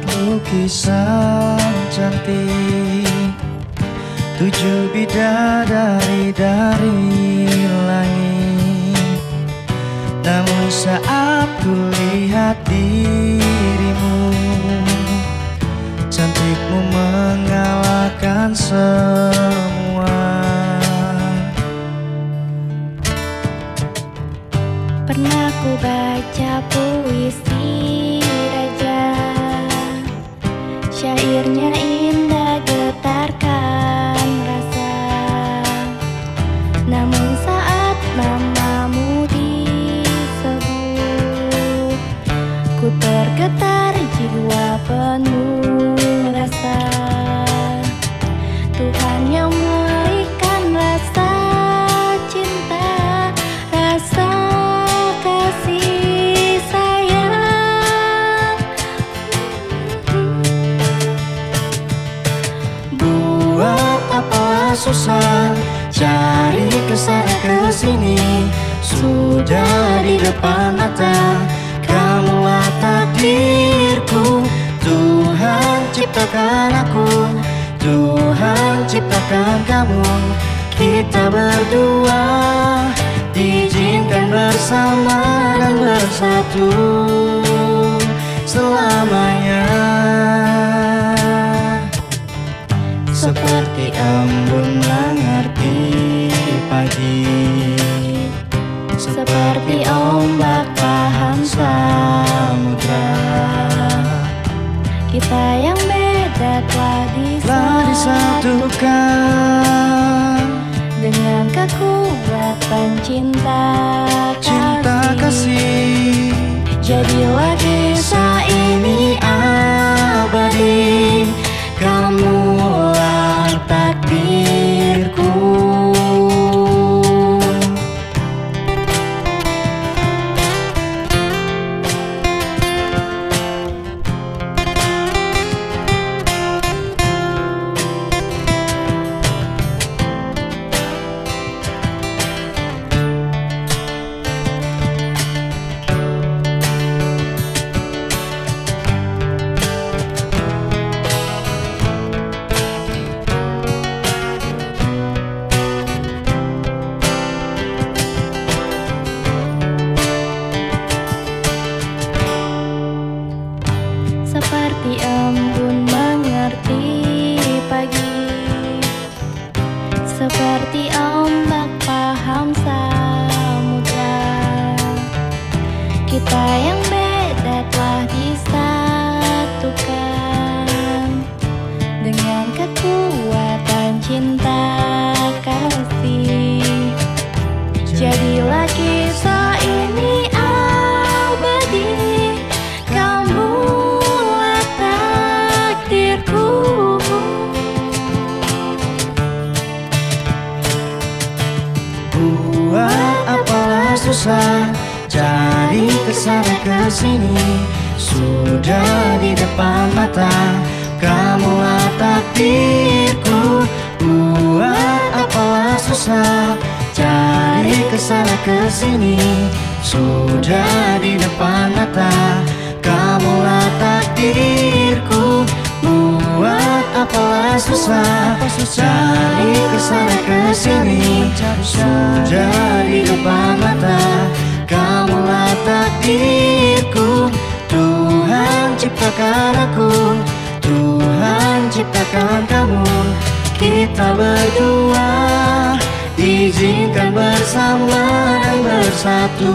lukisan cantik. Tujuh bidadari dari langit. Namun saat ku lihat dirimu Cantikmu mengalahkan semua. Pernah ku baca puisi Syairnya indah ke sini Sudah di depan mata Kamulah takdirku Tuhan ciptakan aku Tuhan ciptakan kamu. Kita berdua Diizinkan bersama dan bersatu Kita yang beda telah Telah disatukan. Dengan kekuatan Cinta Seperti ombak paham samudra. Kita yang beda telah disatukan. Dengan kekuatan cinta kasih. Jadilah kisah susah Cari ke sana ke sini Sudah di depan mata Kamulah takdirku Buat apalah susah Cari ke sana ke sini Sudah di depan mata Kamulah takdirku Buat apalah susah Cari ke sana ke sini Sudah di depan mata ciptakan aku Tuhan ciptakan kamu. Kita berdua Diizinkan bersama dan bersatu